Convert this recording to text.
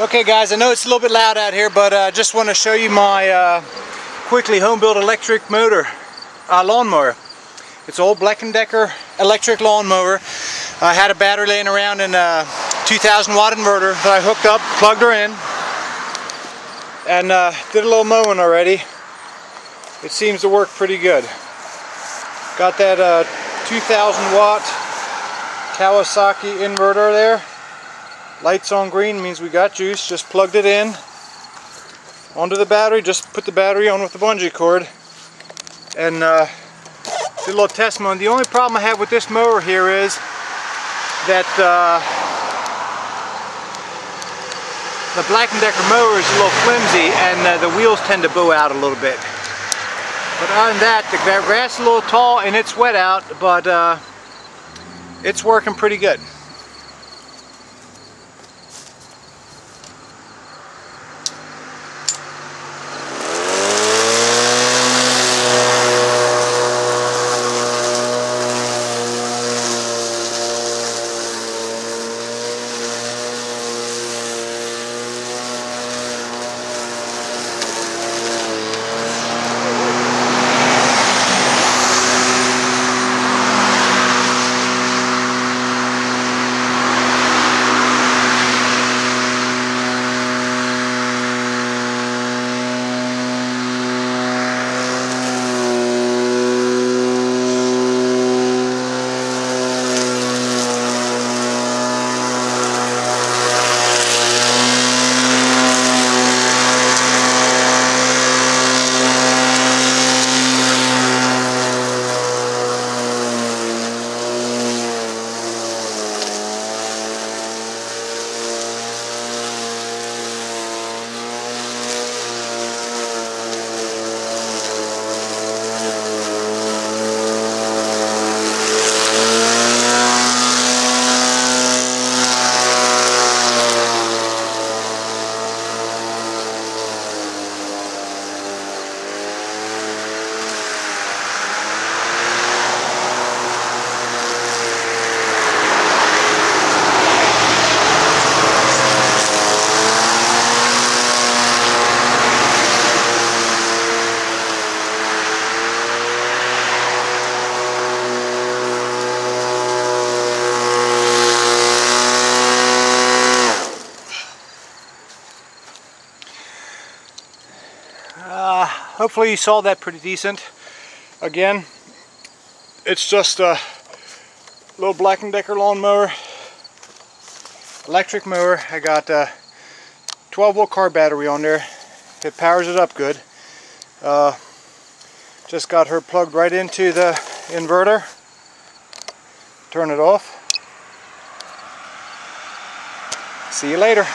Okay guys, I know it's a little bit loud out here, but I uh, just want to show you my uh, quickly home-built electric motor, uh, lawnmower. It's an old Black & Decker electric lawnmower. I had a battery laying around in a 2000 watt inverter that I hooked up, plugged her in, and uh, did a little mowing already. It seems to work pretty good. Got that uh, 2000 watt Kawasaki inverter there. Lights on green means we got juice. Just plugged it in onto the battery. Just put the battery on with the bungee cord and uh, did a little test mode. The only problem I have with this mower here is that uh, the Black & Decker mower is a little flimsy and uh, the wheels tend to bow out a little bit. But other than that, the grass is a little tall and it's wet out, but uh, it's working pretty good. Uh, hopefully you saw that pretty decent. Again, it's just a little Black & Decker lawnmower, electric mower. I got a 12 volt car battery on there. It powers it up good. Uh, just got her plugged right into the inverter. Turn it off. See you later.